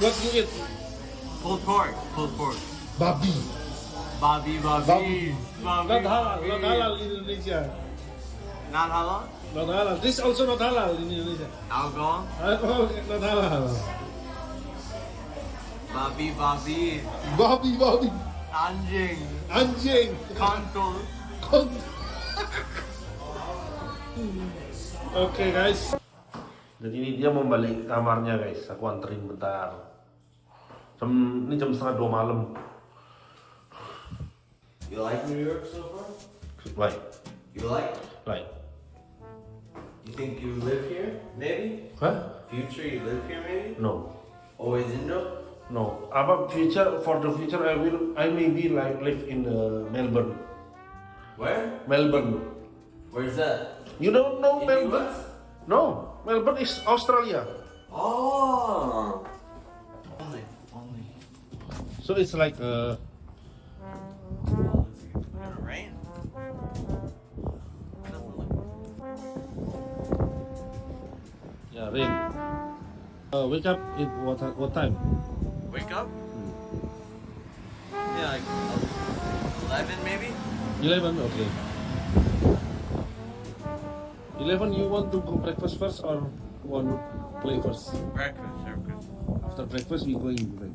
what you eat? Pulled pork. Pulled pork. Babi. Babi, babi. Babi. Babi, Not halal, not halal in Indonesia. Not halal? Not halal. This also not halal in Indonesia. Alcohol? Oh, not halal. Babi, babi. Babi, babi. Anjing. Anjing. Kontol. Kon- Oke guys. Jadi ini dia mau balik kamarnya guys. Aku anterin bentar. Jam ini jam setengah dua malam. You like New York so far? Why? You like? Like? You think you live here? Maybe? Hah? Future, you live here maybe? No. Always Indo? No. Apa future for the future I will I maybe like live in uh, Melbourne. Where? Melbourne. Where's that? You don't know In Melbourne? US? No. Melbourne is Australia. Oh! Only, only. So it's like uh it's gonna rain. Doesn't look yeah rain. Uh, wake up at what what time? Wake up? Yeah, like 11 maybe? 11 okay 11, you want to go breakfast first or want play first? Breakfast. After breakfast, we going to play.